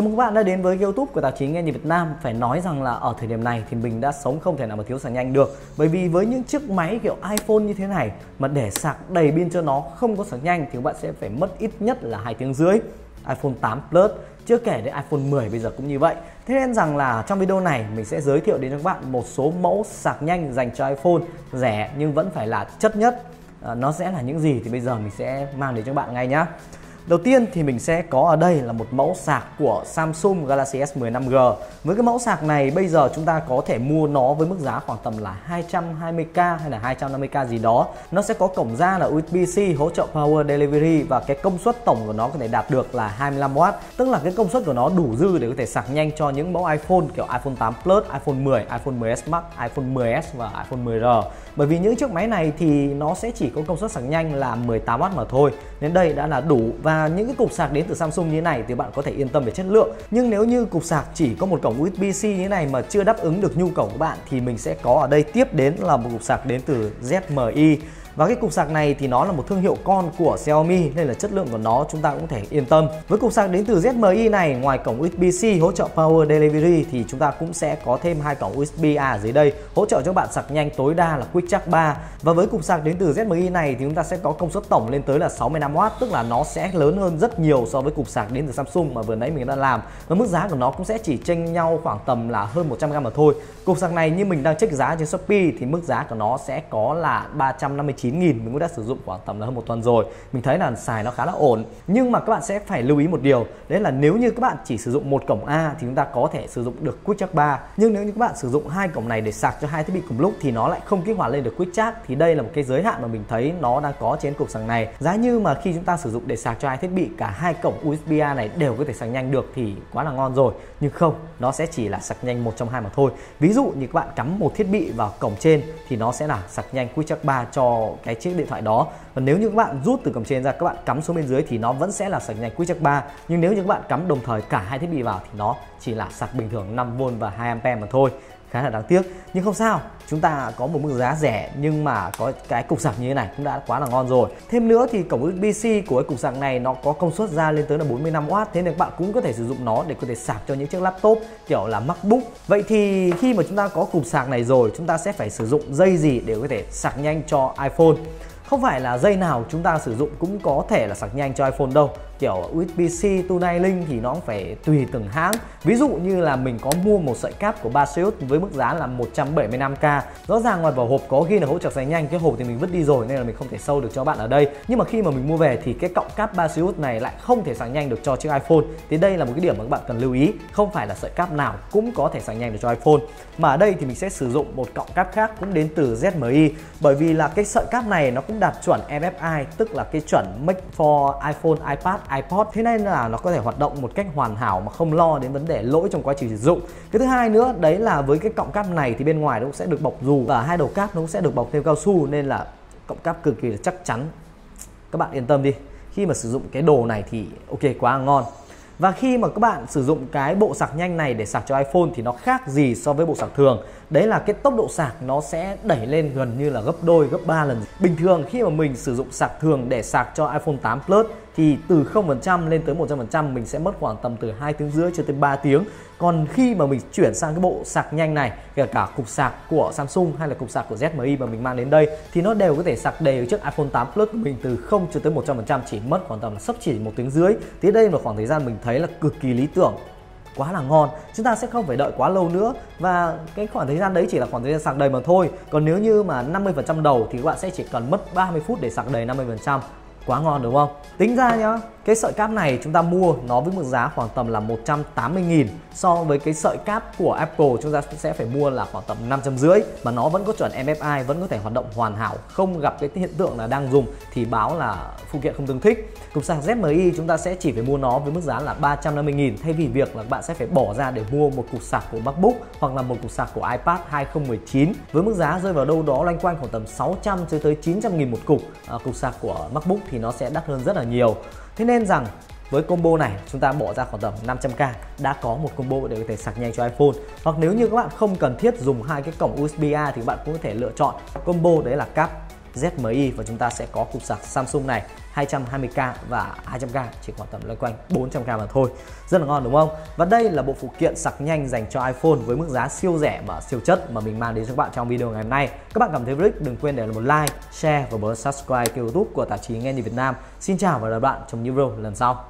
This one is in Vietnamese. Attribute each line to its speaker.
Speaker 1: Chào mừng các bạn đã đến với YouTube của tạp chí Nghe Nhìn Việt Nam. Phải nói rằng là ở thời điểm này thì mình đã sống không thể nào mà thiếu sạc nhanh được. Bởi vì với những chiếc máy kiểu iPhone như thế này mà để sạc đầy pin cho nó không có sạc nhanh thì các bạn sẽ phải mất ít nhất là hai tiếng rưỡi. iPhone 8 Plus chưa kể đến iPhone 10 bây giờ cũng như vậy. Thế nên rằng là trong video này mình sẽ giới thiệu đến cho các bạn một số mẫu sạc nhanh dành cho iPhone rẻ nhưng vẫn phải là chất nhất. À, nó sẽ là những gì thì bây giờ mình sẽ mang đến cho các bạn ngay nhá. Đầu tiên thì mình sẽ có ở đây là một mẫu sạc của Samsung Galaxy S10 5G. Với cái mẫu sạc này bây giờ chúng ta có thể mua nó với mức giá khoảng tầm là 220k hay là 250k gì đó. Nó sẽ có cổng ra là USB-C hỗ trợ Power Delivery và cái công suất tổng của nó có thể đạt được là 25W. Tức là cái công suất của nó đủ dư để có thể sạc nhanh cho những mẫu iPhone kiểu iPhone 8 Plus, iPhone 10, iPhone 10s Max, iPhone 10s và iPhone 10R. Bởi vì những chiếc máy này thì nó sẽ chỉ có công suất sạc nhanh là 18W mà thôi. Nên đây đã là đủ và và những cái cục sạc đến từ Samsung như thế này thì bạn có thể yên tâm về chất lượng. Nhưng nếu như cục sạc chỉ có một cổng USB-C như thế này mà chưa đáp ứng được nhu cầu của bạn thì mình sẽ có ở đây. Tiếp đến là một cục sạc đến từ ZMI và cái cục sạc này thì nó là một thương hiệu con của Xiaomi, nên là chất lượng của nó chúng ta cũng thể yên tâm. Với cục sạc đến từ ZMI này, ngoài cổng USB-C hỗ trợ Power Delivery thì chúng ta cũng sẽ có thêm hai cổng USB-A ở dưới đây hỗ trợ cho bạn sạc nhanh, tối đa là Quick Charge 3. Và với cục sạc đến từ ZMI này thì chúng ta sẽ có công suất tổng lên tới là 65W tức là nó sẽ lớn hơn rất nhiều so với cục sạc đến từ Samsung mà vừa nãy mình đã làm. Và mức giá của nó cũng sẽ chỉ chênh nhau khoảng tầm là hơn 100g mà thôi. Cục sạc này như mình đang check giá trên Shopee thì mức giá của nó sẽ có là 359 9.000 mình cũng đã sử dụng khoảng tầm là hơn một tuần rồi. Mình thấy là xài nó khá là ổn. Nhưng mà các bạn sẽ phải lưu ý một điều, đấy là nếu như các bạn chỉ sử dụng một cổng A thì chúng ta có thể sử dụng được Quick Charge 3 nhưng nếu như các bạn sử dụng hai cổng này để sạc cho hai thiết bị cùng lúc thì nó lại không kích hoạt lên được Quick Charge thì đây là một cái giới hạn mà mình thấy nó đang có trên cục sạc này. Giá như mà khi chúng ta sử dụng để sạc cho hai thiết bị, cả hai cổng USB-A này đều có thể sạc nhanh được thì quá là ngon rồi. Nhưng không, nó sẽ chỉ là sạc nhanh một trong hai mà thôi. Ví dụ như các bạn cắm một thiết bị vào cổng trên thì nó sẽ là sạc nhanh Quick Charge 3 cho cái chiếc điện thoại đó. Và nếu như các bạn rút từ cổng trên ra, các bạn cắm xuống bên dưới thì nó vẫn sẽ là sạc nhanh Quick Charge 3 nhưng nếu như các bạn cắm đồng thời cả hai thiết bị vào thì nó chỉ là sạc bình thường 5V và 2A mà thôi khá là đáng tiếc. Nhưng không sao, chúng ta có một mức giá rẻ nhưng mà có cái cục sạc như thế này cũng đã quá là ngon rồi. Thêm nữa thì cổng USB-C của cái cục sạc này nó có công suất ra lên tới là 45W thế nên các bạn cũng có thể sử dụng nó để có thể sạc cho những chiếc laptop kiểu là MacBook. Vậy thì khi mà chúng ta có cục sạc này rồi, chúng ta sẽ phải sử dụng dây gì để có thể sạc nhanh cho iPhone? Không phải là dây nào chúng ta sử dụng cũng có thể là sạc nhanh cho iPhone đâu kiểu USB-C Tunai Link thì nó phải tùy từng hãng. Ví dụ như là mình có mua một sợi cáp của Baseus với mức giá là 175k rõ ràng ngoài vỏ hộp có ghi là hỗ trợ sạc nhanh cái hộp thì mình vứt đi rồi nên là mình không thể sâu được cho bạn ở đây. Nhưng mà khi mà mình mua về thì cái cọng cáp Baseus này lại không thể sạc nhanh được cho chiếc iPhone. Thì đây là một cái điểm mà các bạn cần lưu ý không phải là sợi cáp nào cũng có thể sạc nhanh được cho iPhone. Mà ở đây thì mình sẽ sử dụng một cọng cáp khác cũng đến từ ZMI bởi vì là cái sợi cáp này nó cũng đạt chuẩn MFI tức là cái chuẩn Make for iPhone, iPad, iPod. Thế nên là nó có thể hoạt động một cách hoàn hảo mà không lo đến vấn đề lỗi trong quá trình sử dụng. Cái thứ hai nữa, đấy là với cái cọng cáp này thì bên ngoài nó cũng sẽ được bọc dù và hai đầu cáp nó cũng sẽ được bọc thêm cao su, nên là cọng cáp cực kỳ là chắc chắn. Các bạn yên tâm đi, khi mà sử dụng cái đồ này thì ok, quá ngon. Và khi mà các bạn sử dụng cái bộ sạc nhanh này để sạc cho iPhone thì nó khác gì so với bộ sạc thường. Đấy là cái tốc độ sạc nó sẽ đẩy lên gần như là gấp đôi, gấp 3 lần. Bình thường khi mà mình sử dụng sạc thường để sạc cho iPhone 8 Plus thì từ 0% lên tới 100% mình sẽ mất khoảng tầm từ 2 tiếng rưỡi cho tới 3 tiếng. Còn khi mà mình chuyển sang cái bộ sạc nhanh này, kể cả cục sạc của Samsung hay là cục sạc của ZMI mà mình mang đến đây, thì nó đều có thể sạc đầy chiếc iPhone 8 Plus của mình từ 0 cho tới 100% chỉ mất khoảng tầm sấp chỉ một tiếng rưỡi. Thì đây là khoảng thời gian mình thấy là cực kỳ lý tưởng, quá là ngon. Chúng ta sẽ không phải đợi quá lâu nữa và cái khoảng thời gian đấy chỉ là khoảng thời gian sạc đầy mà thôi. Còn nếu như mà 50% đầu thì các bạn sẽ chỉ cần mất 30 phút để sạc đầy 50% quá ngon đúng không? Tính ra nhá cái sợi cáp này chúng ta mua nó với mức giá khoảng tầm là 180.000 so với cái sợi cáp của Apple chúng ta sẽ phải mua là khoảng tầm 550 mà nó vẫn có chuẩn MFI vẫn có thể hoạt động hoàn hảo không gặp cái hiện tượng là đang dùng thì báo là phụ kiện không tương thích. Cục sạc ZMI chúng ta sẽ chỉ phải mua nó với mức giá là 350.000 thay vì việc là bạn sẽ phải bỏ ra để mua một cục sạc của MacBook hoặc là một cục sạc của iPad 2019 với mức giá rơi vào đâu đó loanh quanh khoảng tầm 600 cho tới 900 nghìn một cục à, cục sạc của MacBook thì nó sẽ đắt hơn rất là nhiều. Thế nên rằng, với combo này, chúng ta bỏ ra khoảng tầm 500k đã có một combo để có thể sạc nhanh cho iPhone. Hoặc nếu như các bạn không cần thiết dùng hai cái cổng USB-A thì bạn cũng có thể lựa chọn combo đấy là cáp. ZMI và chúng ta sẽ có cục sạc Samsung này 220k và 200k chỉ khoảng tầm loanh quanh 400k mà thôi. Rất là ngon, đúng không? Và đây là bộ phụ kiện sạc nhanh dành cho iPhone với mức giá siêu rẻ và siêu chất mà mình mang đến cho các bạn trong video ngày hôm nay. Các bạn cảm thấy vui đừng quên để lại một like, share và bấm subscribe kênh youtube của tạp chí nghe nhìn Việt Nam. Xin chào và gặp lại bạn trong những video lần sau.